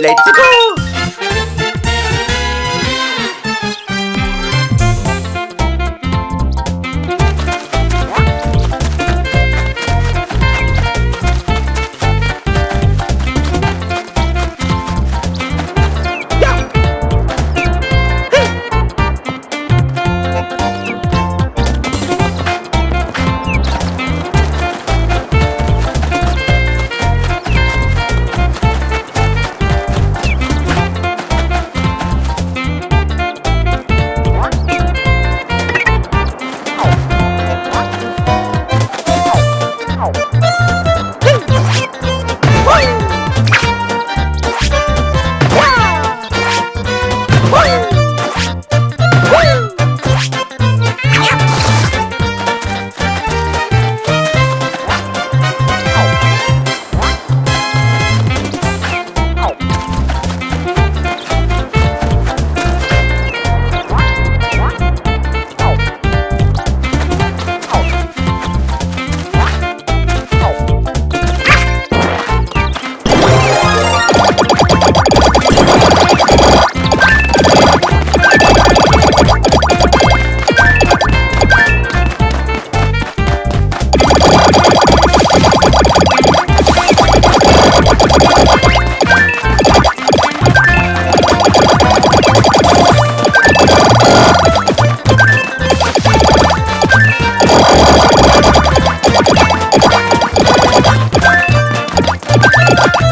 Let's go! あ!